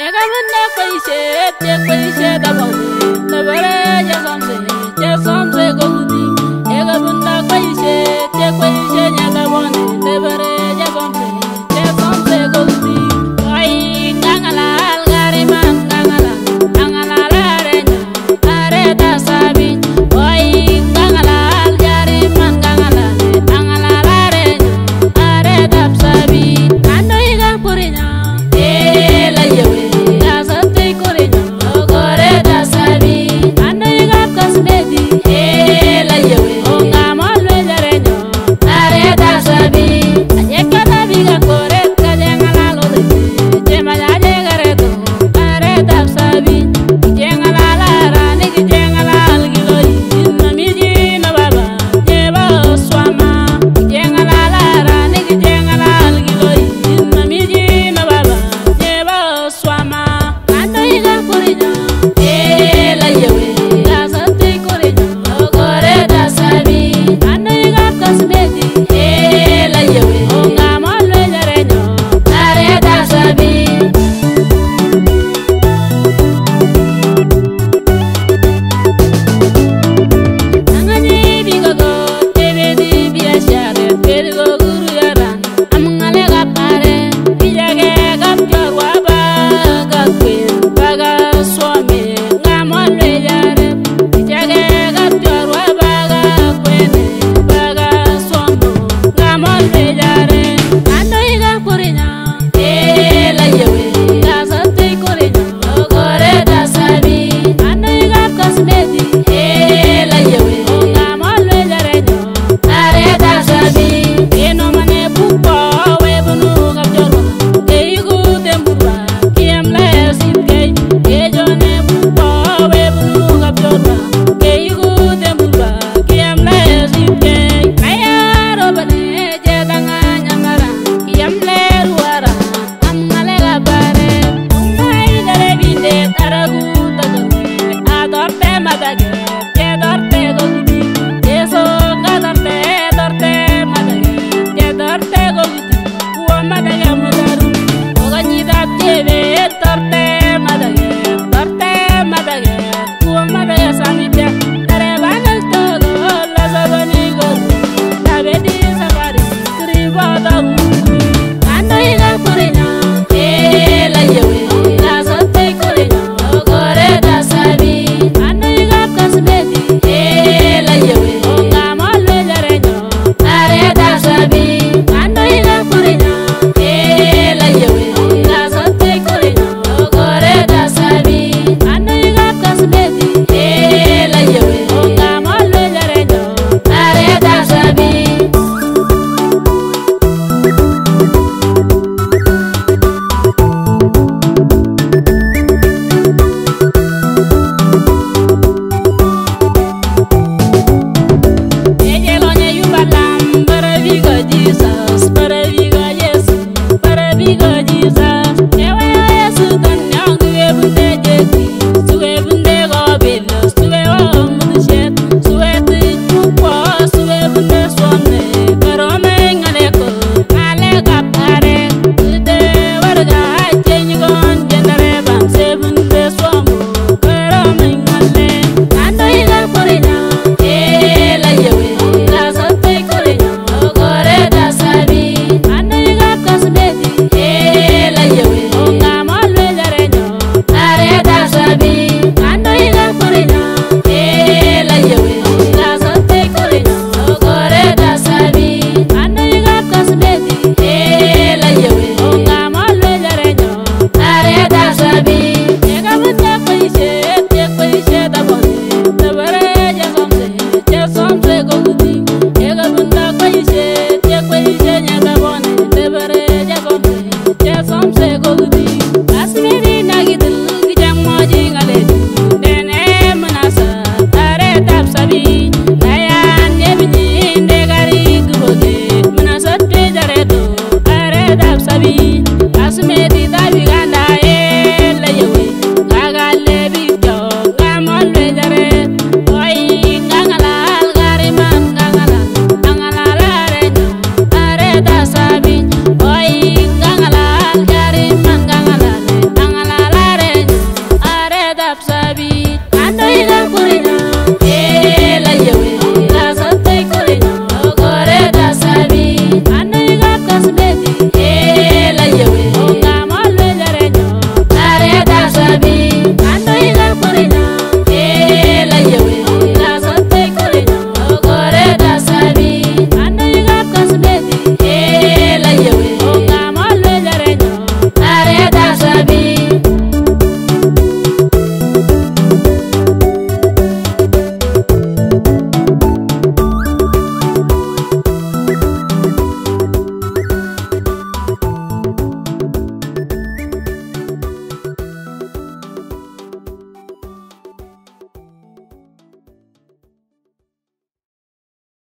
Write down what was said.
Ega bune ko ishe te ko ishe da bone